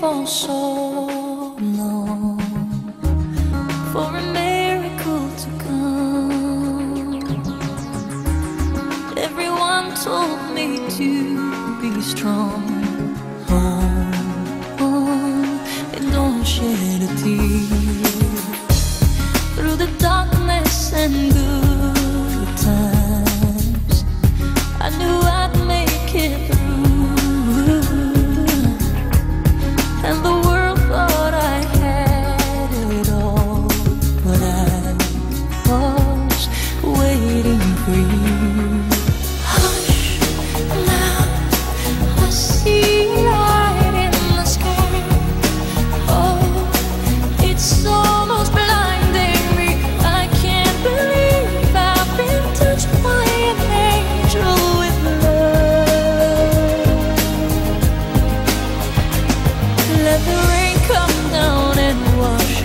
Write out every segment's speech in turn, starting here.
for so long for a miracle to come. Everyone told me to be strong.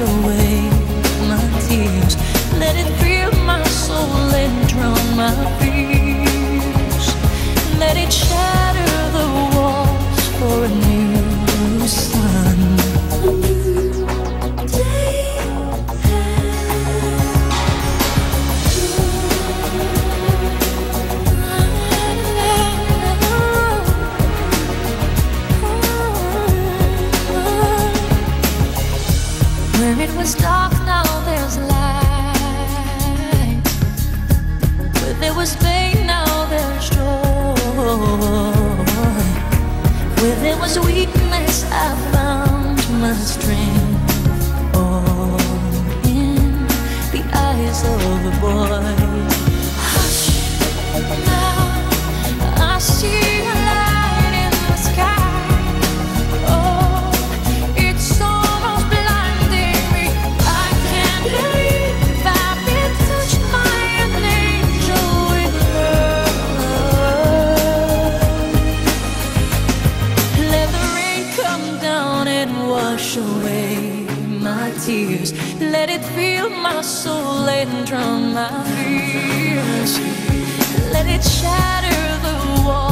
Away my tears. Let it fill my soul and drown my fears. Where it was dark, now there's light. Where there was pain, now there's joy. Where there was weakness, I found my strength. All in the eyes of a boy. Wash away my tears. Let it fill my soul and drown my fears. Let it shatter the walls